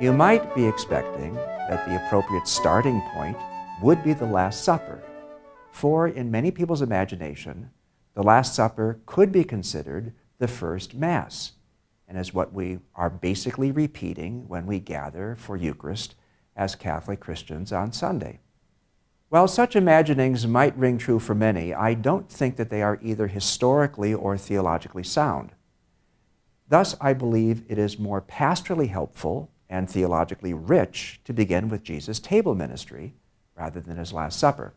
You might be expecting that the appropriate starting point would be the Last Supper, for in many people's imagination, the Last Supper could be considered the first Mass, and is what we are basically repeating when we gather for Eucharist as Catholic Christians on Sunday. While such imaginings might ring true for many, I don't think that they are either historically or theologically sound. Thus, I believe it is more pastorally helpful and theologically rich to begin with Jesus' table ministry rather than his Last Supper.